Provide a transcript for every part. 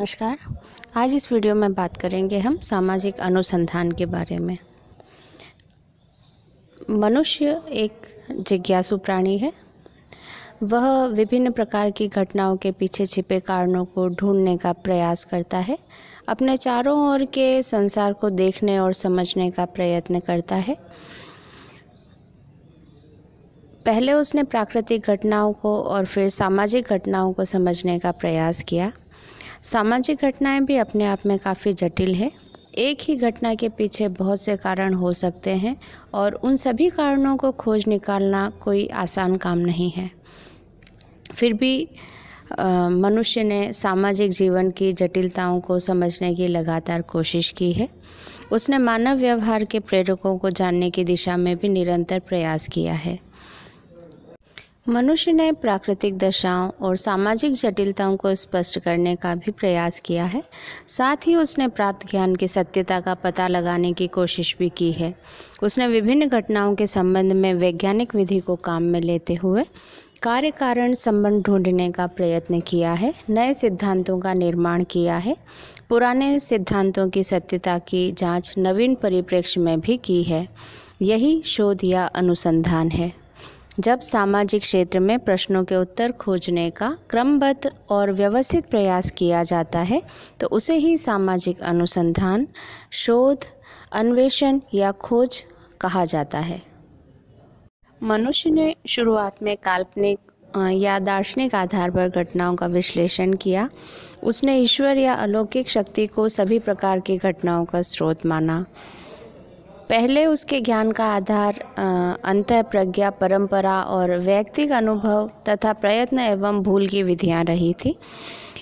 नमस्कार। आज इस वीडियो में बात करेंगे हम सामाजिक अनुसंधान के बारे में। मनुष्य एक जिज्ञासु प्राणी है। वह विभिन्न प्रकार की घटनाओं के पीछे छिपे कारणों को ढूँढने का प्रयास करता है, अपने चारों ओर के संसार को देखने और समझने का प्रयत्न करता है। पहले उसने प्राकृतिक घटनाओं को और फिर सामाजिक घटनाओं को समझने का प्रयास किया। सामाजिक घटनाएँ भी अपने आप में काफ़ी जटिल है। एक ही घटना के पीछे बहुत से कारण हो सकते हैं और उन सभी कारणों को खोज निकालना कोई आसान काम नहीं है। फिर भी मनुष्य ने सामाजिक जीवन की जटिलताओं को समझने की लगातार कोशिश की है। उसने मानव व्यवहार के प्रेरकों को जानने की दिशा में भी निरंतर प्रयास किया है। मनुष्य ने प्राकृतिक दशाओं और सामाजिक जटिलताओं को स्पष्ट करने का भी प्रयास किया है। साथ ही उसने प्राप्त ज्ञान की सत्यता का पता लगाने की कोशिश भी की है। उसने विभिन्न घटनाओं के संबंध में वैज्ञानिक विधि को काम में लेते हुए कार्य कारण संबंध ढूँढने का प्रयत्न किया है, नए सिद्धांतों का निर्माण किया है, पुराने सिद्धांतों की सत्यता की जाँच नवीन परिप्रेक्ष्य में भी की है। यही शोध या अनुसंधान है। जब सामाजिक क्षेत्र में प्रश्नों के उत्तर खोजने का क्रमबद्ध और व्यवस्थित प्रयास किया जाता है तो उसे ही सामाजिक अनुसंधान, शोध, अन्वेषण या खोज कहा जाता है। मनुष्य ने शुरुआत में काल्पनिक या दार्शनिक आधार पर घटनाओं का विश्लेषण किया। उसने ईश्वर या अलौकिक शक्ति को सभी प्रकार की घटनाओं का स्रोत माना। पहले उसके ज्ञान का आधार अंत प्रज्ञा परंपरा और व्यक्तिक अनुभव तथा प्रयत्न एवं भूल की विधियाँ रही थी।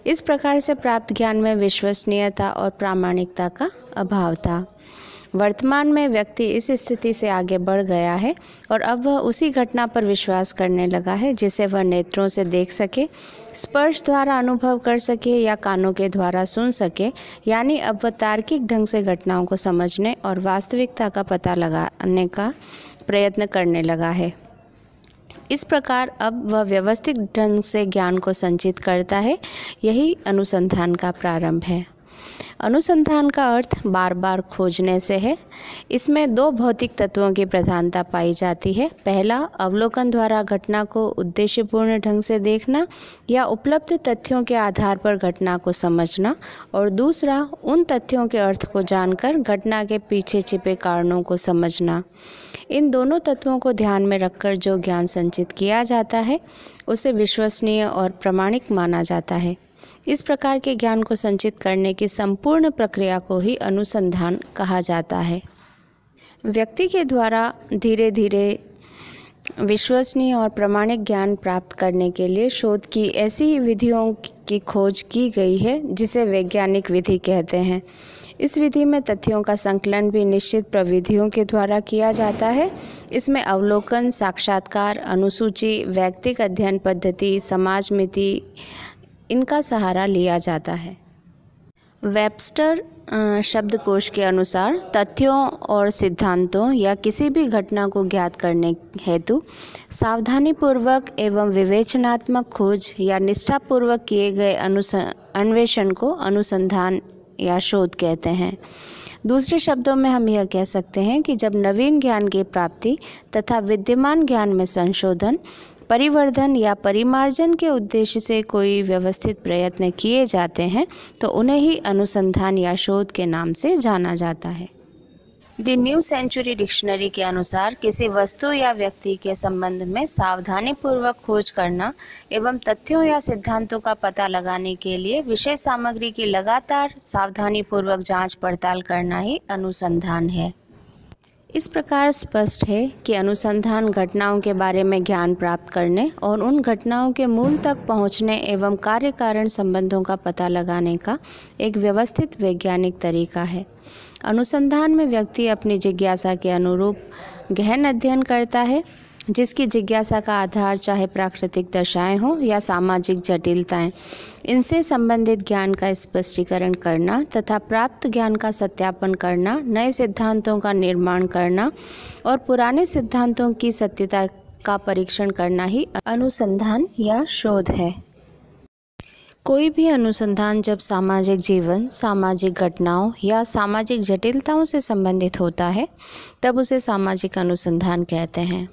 इस प्रकार से प्राप्त ज्ञान में विश्वसनीयता और प्रामाणिकता का अभाव था। वर्तमान में व्यक्ति इस स्थिति से आगे बढ़ गया है और अब वह उसी घटना पर विश्वास करने लगा है, जिसे वह नेत्रों से देख सके, स्पर्श द्वारा अनुभव कर सके या कानों के द्वारा सुन सके, यानी अब वह तार्किक ढंग से घटनाओं को समझने और वास्तविकता का पता लगाने का प्रयत्न करने लगा है। इस प्रकार अब वह व्यवस्थित ढंग से ज्ञान को संचित करता है, यही अनुसंधान का प्रारंभ है। अनुसंधान का अर्थ बार बार खोजने से है। इसमें दो भौतिक तत्वों की प्रधानता पाई जाती है। पहला, अवलोकन द्वारा घटना को उद्देश्यपूर्ण ढंग से देखना या उपलब्ध तथ्यों के आधार पर घटना को समझना। और दूसरा, उन तथ्यों के अर्थ को जानकर घटना के पीछे छिपे कारणों को समझना। इन दोनों तत्वों को ध्यान में रखकर जो ज्ञान संचित किया जाता है, उसे विश्वसनीय और प्रमाणिक माना जाता है। इस प्रकार के ज्ञान को संचित करने की संपूर्ण प्रक्रिया को ही अनुसंधान कहा जाता है। व्यक्ति के द्वारा धीरे धीरे विश्वसनीय और प्रमाणिक ज्ञान प्राप्त करने के लिए शोध की ऐसी विधियों की खोज की गई है, जिसे वैज्ञानिक विधि कहते हैं। इस विधि में तथ्यों का संकलन भी निश्चित प्रविधियों के द्वारा किया जाता है। इसमें अवलोकन, साक्षात्कार, अनुसूची, व्यक्तिक अध्ययन पद्धति समाज मिति इनका सहारा लिया जाता है। वेबस्टर शब्दकोश के अनुसार तथ्यों और सिद्धांतों या किसी भी घटना को ज्ञात करने हेतु सावधानीपूर्वक एवं विवेचनात्मक खोज या निष्ठापूर्वक किए गए अन्वेषण को अनुसंधान या शोध कहते हैं। दूसरे शब्दों में हम यह कह सकते हैं कि जब नवीन ज्ञान की प्राप्ति तथा विद्यमान ज्ञान में संशोधन परिवर्धन या परिमार्जन के उद्देश्य से कोई व्यवस्थित प्रयत्न किए जाते हैं तो उन्हें ही अनुसंधान या शोध के नाम से जाना जाता है। द न्यू सेंचुरी डिक्शनरी के अनुसार, किसी वस्तु या व्यक्ति के संबंध में सावधानीपूर्वक खोज करना एवं तथ्यों या सिद्धांतों का पता लगाने के लिए विशेष सामग्री की लगातार सावधानीपूर्वक जाँच पड़ताल करना ही अनुसंधान है। इस प्रकार स्पष्ट है कि अनुसंधान घटनाओं के बारे में ज्ञान प्राप्त करने और उन घटनाओं के मूल तक पहुँचने एवं कार्य कारण संबंधों का पता लगाने का एक व्यवस्थित वैज्ञानिक तरीका है। अनुसंधान में व्यक्ति अपनी जिज्ञासा के अनुरूप गहन अध्ययन करता है जिसकी जिज्ञासा का आधार चाहे प्राकृतिक दशाएँ हों या सामाजिक जटिलताएँ, इनसे संबंधित ज्ञान का स्पष्टीकरण करना तथा प्राप्त ज्ञान का सत्यापन करना, नए सिद्धांतों का निर्माण करना और पुराने सिद्धांतों की सत्यता का परीक्षण करना ही अनुसंधान या शोध है। कोई भी अनुसंधान जब सामाजिक जीवन, सामाजिक घटनाओं या सामाजिक जटिलताओं से संबंधित होता है, तब उसे सामाजिक अनुसंधान कहते हैं।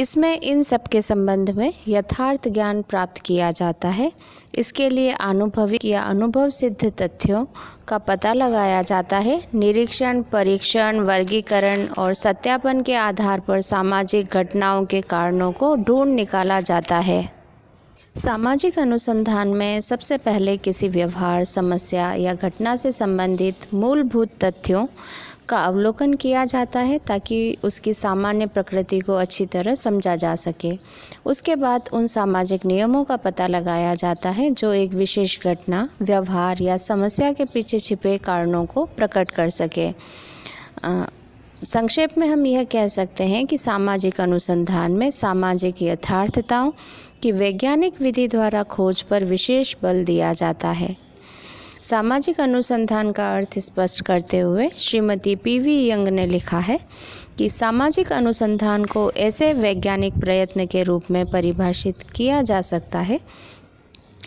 इसमें इन सब के संबंध में यथार्थ ज्ञान प्राप्त किया जाता है। इसके लिए अनुभविक या अनुभव सिद्ध तथ्यों का पता लगाया जाता है। निरीक्षण, परीक्षण, वर्गीकरण और सत्यापन के आधार पर सामाजिक घटनाओं के कारणों को ढूंढ निकाला जाता है। सामाजिक अनुसंधान में सबसे पहले किसी व्यवहार, समस्या या घटना से संबंधित मूलभूत तथ्यों का अवलोकन किया जाता है ताकि उसकी सामान्य प्रकृति को अच्छी तरह समझा जा सके। उसके बाद उन सामाजिक नियमों का पता लगाया जाता है जो एक विशेष घटना, व्यवहार या समस्या के पीछे छिपे कारणों को प्रकट कर सके। संक्षेप में हम यह कह सकते हैं कि सामाजिक अनुसंधान में सामाजिक यथार्थताओं कि वैज्ञानिक विधि द्वारा खोज पर विशेष बल दिया जाता है। सामाजिक अनुसंधान का अर्थ स्पष्ट करते हुए श्रीमती पीवी यंग ने लिखा है कि सामाजिक अनुसंधान को ऐसे वैज्ञानिक प्रयत्न के रूप में परिभाषित किया जा सकता है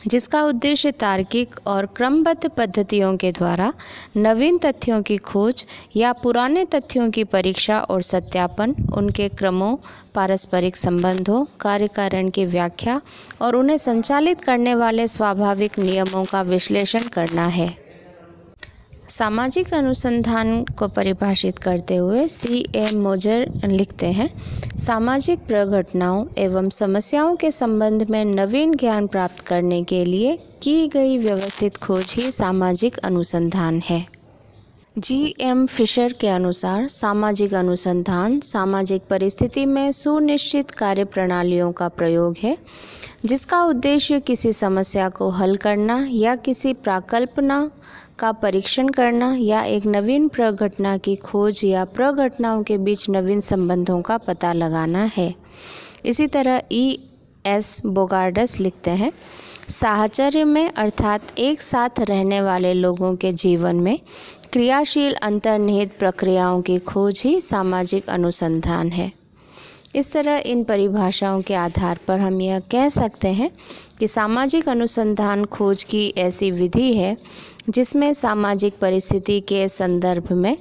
जिसका उद्देश्य तार्किक और क्रमबद्ध पद्धतियों के द्वारा नवीन तथ्यों की खोज या पुराने तथ्यों की परीक्षा और सत्यापन, उनके क्रमों, पारस्परिक संबंधों, कार्यकारण की व्याख्या और उन्हें संचालित करने वाले स्वाभाविक नियमों का विश्लेषण करना है। सामाजिक अनुसंधान को परिभाषित करते हुए सी एम मोजर लिखते हैं, सामाजिक प्रघटनाओं एवं समस्याओं के संबंध में नवीन ज्ञान प्राप्त करने के लिए की गई व्यवस्थित खोज ही सामाजिक अनुसंधान है। जी एम फिशर के अनुसार सामाजिक अनुसंधान सामाजिक परिस्थिति में सुनिश्चित कार्य प्रणालियों का प्रयोग है। जिसका उद्देश्य किसी समस्या को हल करना या किसी प्राकल्पना का परीक्षण करना या एक नवीन प्रघटना की खोज या प्रघटनाओं के बीच नवीन संबंधों का पता लगाना है। इसी तरह ई एस बोगार्डस लिखते हैं, साहचर्य में अर्थात एक साथ रहने वाले लोगों के जीवन में क्रियाशील अंतर्निहित प्रक्रियाओं की खोज ही सामाजिक अनुसंधान है। इस तरह इन परिभाषाओं के आधार पर हम यह कह सकते हैं कि सामाजिक अनुसंधान खोज की ऐसी विधि है जिसमें सामाजिक परिस्थिति के संदर्भ में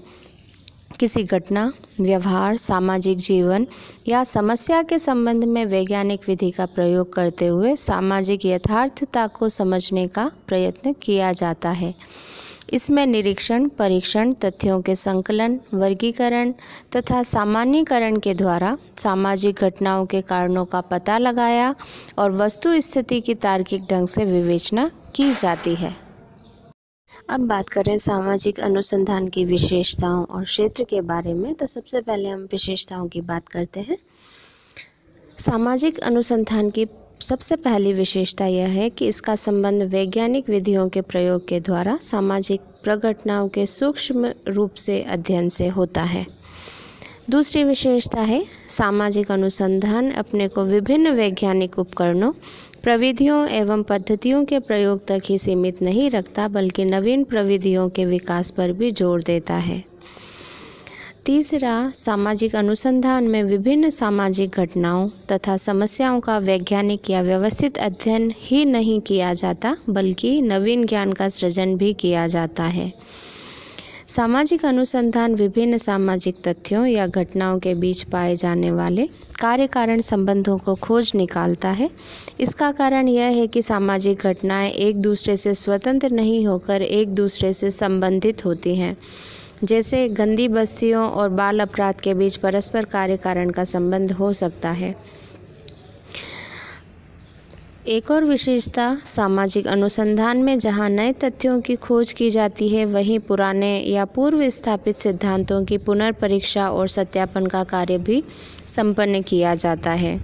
किसी घटना, व्यवहार, सामाजिक जीवन या समस्या के संबंध में वैज्ञानिक विधि का प्रयोग करते हुए सामाजिक यथार्थता को समझने का प्रयत्न किया जाता है। इसमें निरीक्षण, परीक्षण, तथ्यों के संकलन, वर्गीकरण तथा सामान्यकरण के द्वारा सामाजिक घटनाओं के कारणों का पता लगाया और वस्तु स्थिति की तार्किक ढंग से विवेचना की जाती है। अब बात करें सामाजिक अनुसंधान की विशेषताओं और क्षेत्र के बारे में। तो सबसे पहले हम विशेषताओं की बात करते हैं। सामाजिक अनुसंधान की सबसे पहली विशेषता यह है कि इसका संबंध वैज्ञानिक विधियों के प्रयोग के द्वारा सामाजिक प्रघटनाओं के सूक्ष्म रूप से अध्ययन से होता है। दूसरी विशेषता है, सामाजिक अनुसंधान अपने को विभिन्न वैज्ञानिक उपकरणों, प्रविधियों एवं पद्धतियों के प्रयोग तक ही सीमित नहीं रखता, बल्कि नवीन प्रविधियों के विकास पर भी ज़ोर देता है। तीसरा, सामाजिक अनुसंधान में विभिन्न सामाजिक घटनाओं तथा समस्याओं का वैज्ञानिक या व्यवस्थित अध्ययन ही नहीं किया जाता, बल्कि नवीन ज्ञान का सृजन भी किया जाता है। सामाजिक अनुसंधान विभिन्न सामाजिक तथ्यों या घटनाओं के बीच पाए जाने वाले कार्य कारण संबंधों को खोज निकालता है। इसका कारण यह है कि सामाजिक घटनाएँ एक दूसरे से स्वतंत्र नहीं होकर एक दूसरे से संबंधित होती हैं। जैसे गंदी बस्तियों और बाल अपराध के बीच परस्पर कार्य कारण का संबंध हो सकता है। एक और विशेषता, सामाजिक अनुसंधान में जहाँ नए तथ्यों की खोज की जाती है, वहीं पुराने या पूर्व स्थापित सिद्धांतों की पुनर्परीक्षा और सत्यापन का कार्य भी संपन्न किया जाता है।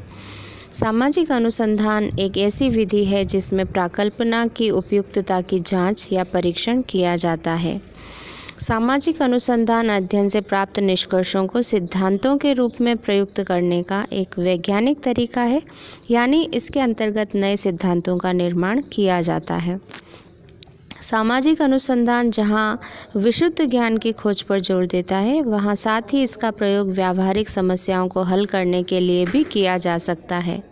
सामाजिक अनुसंधान एक ऐसी विधि है जिसमें प्राकल्पना की उपयुक्तता की जाँच या परीक्षण किया जाता है। सामाजिक अनुसंधान अध्ययन से प्राप्त निष्कर्षों को सिद्धांतों के रूप में प्रयुक्त करने का एक वैज्ञानिक तरीका है, यानी इसके अंतर्गत नए सिद्धांतों का निर्माण किया जाता है। सामाजिक अनुसंधान जहाँ विशुद्ध ज्ञान की खोज पर ज़ोर देता है, वहाँ साथ ही इसका प्रयोग व्यावहारिक समस्याओं को हल करने के लिए भी किया जा सकता है।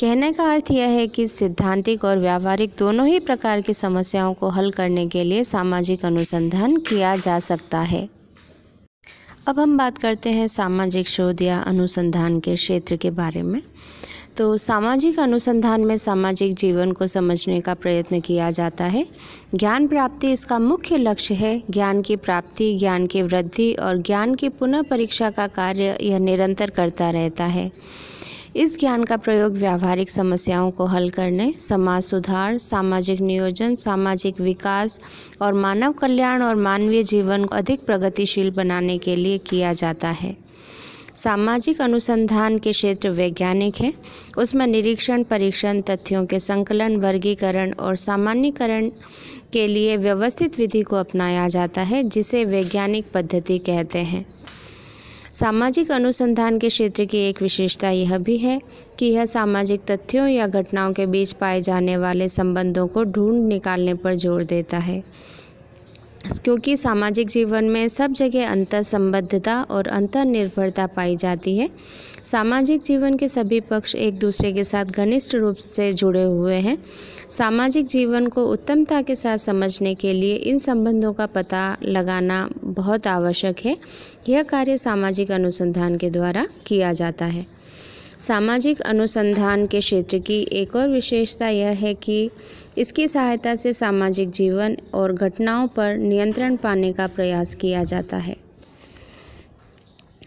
कहने का अर्थ यह है कि सिद्धांतिक और व्यावहारिक दोनों ही प्रकार की समस्याओं को हल करने के लिए सामाजिक अनुसंधान किया जा सकता है। अब हम बात करते हैं सामाजिक शोध या अनुसंधान के क्षेत्र के बारे में। तो सामाजिक अनुसंधान में सामाजिक जीवन को समझने का प्रयत्न किया जाता है। ज्ञान प्राप्ति इसका मुख्य लक्ष्य है। ज्ञान की प्राप्ति, ज्ञान की वृद्धि और ज्ञान की पुनः परीक्षा का कार्य यह निरंतर करता रहता है। इस ज्ञान का प्रयोग व्यावहारिक समस्याओं को हल करने, समाज सुधार, सामाजिक नियोजन, सामाजिक विकास और मानव कल्याण और मानवीय जीवन को अधिक प्रगतिशील बनाने के लिए किया जाता है। सामाजिक अनुसंधान के क्षेत्र वैज्ञानिक है। उसमें निरीक्षण, परीक्षण, तथ्यों के संकलन, वर्गीकरण और सामान्यकरण के लिए व्यवस्थित विधि को अपनाया जाता है, जिसे वैज्ञानिक पद्धति कहते हैं। सामाजिक अनुसंधान के क्षेत्र की एक विशेषता यह भी है कि यह सामाजिक तथ्यों या घटनाओं के बीच पाए जाने वाले संबंधों को ढूंढ निकालने पर ज़ोर देता है। क्योंकि सामाजिक जीवन में सब जगह अंतर संबद्धता और अंतर निर्भरता पाई जाती है, सामाजिक जीवन के सभी पक्ष एक दूसरे के साथ घनिष्ठ रूप से जुड़े हुए हैं। सामाजिक जीवन को उत्तमता के साथ समझने के लिए इन संबंधों का पता लगाना बहुत आवश्यक है। यह कार्य सामाजिक अनुसंधान के द्वारा किया जाता है। सामाजिक अनुसंधान के क्षेत्र की एक और विशेषता यह है कि इसकी सहायता से सामाजिक जीवन और घटनाओं पर नियंत्रण पाने का प्रयास किया जाता है।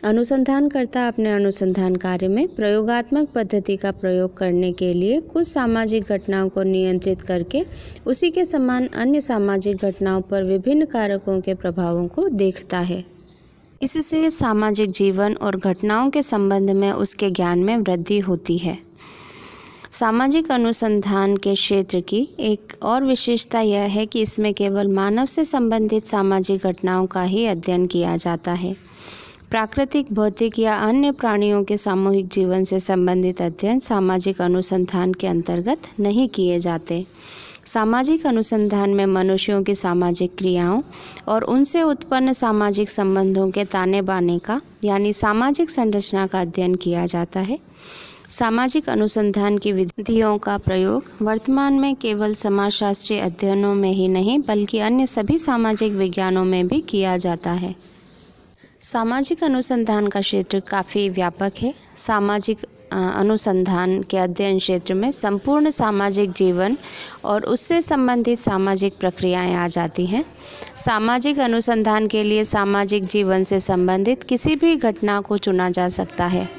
अनुसंधानकर्ता अपने अनुसंधान कार्य में प्रयोगात्मक पद्धति का प्रयोग करने के लिए कुछ सामाजिक घटनाओं को नियंत्रित करके उसी के समान अन्य सामाजिक घटनाओं पर विभिन्न कारकों के प्रभावों को देखता है। इससे सामाजिक जीवन और घटनाओं के संबंध में उसके ज्ञान में वृद्धि होती है। सामाजिक अनुसंधान के क्षेत्र की एक और विशेषता यह है कि इसमें केवल मानव से संबंधित सामाजिक घटनाओं का ही अध्ययन किया जाता है। प्राकृतिक, भौतिक या अन्य प्राणियों के सामूहिक जीवन से संबंधित अध्ययन सामाजिक अनुसंधान के अंतर्गत नहीं किए जाते। सामाजिक अनुसंधान में मनुष्यों की सामाजिक क्रियाओं और उनसे उत्पन्न सामाजिक संबंधों के ताने बाने का, यानी सामाजिक संरचना का अध्ययन किया जाता है। सामाजिक अनुसंधान की विधियों का प्रयोग वर्तमान में केवल समाजशास्त्रीय अध्ययनों में ही नहीं, बल्कि अन्य सभी सामाजिक विज्ञानों में भी किया जाता है। सामाजिक अनुसंधान का क्षेत्र काफ़ी व्यापक है। सामाजिक अनुसंधान के अध्ययन क्षेत्र में संपूर्ण सामाजिक जीवन और उससे संबंधित सामाजिक प्रक्रियाएँ आ जाती हैं। सामाजिक अनुसंधान के लिए सामाजिक जीवन से संबंधित किसी भी घटना को चुना जा सकता है।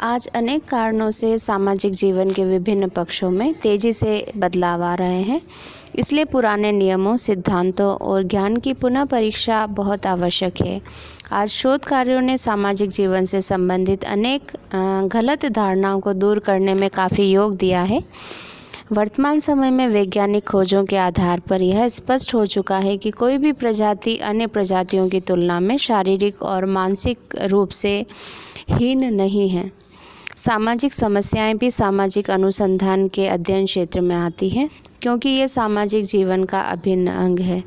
आज अनेक कारणों से सामाजिक जीवन के विभिन्न पक्षों में तेज़ी से बदलाव आ रहे हैं। इसलिए पुराने नियमों, सिद्धांतों और ज्ञान की पुनः परीक्षा बहुत आवश्यक है। आज शोध कार्यों ने सामाजिक जीवन से संबंधित अनेक गलत धारणाओं को दूर करने में काफ़ी योग दिया है। वर्तमान समय में वैज्ञानिक खोजों के आधार पर यह स्पष्ट हो चुका है कि कोई भी प्रजाति अन्य प्रजातियों की तुलना में शारीरिक और मानसिक रूप से हीन नहीं है। सामाजिक समस्याएँ भी सामाजिक अनुसंधान के अध्ययन क्षेत्र में आती हैं। क्योंकि ये सामाजिक जीवन का अभिन्न अंग है।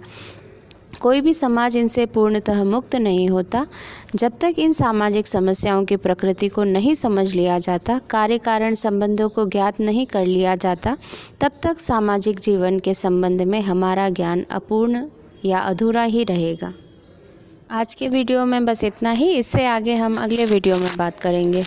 कोई भी समाज इनसे पूर्णतः मुक्त नहीं होता। जब तक इन सामाजिक समस्याओं की प्रकृति को नहीं समझ लिया जाता कार्य कारण संबंधों को ज्ञात नहीं कर लिया जाता, तब तक सामाजिक जीवन के संबंध में हमारा ज्ञान अपूर्ण या अधूरा ही रहेगा। आज के वीडियो में बस इतना ही। इससे आगे हम अगले वीडियो में बात करेंगे।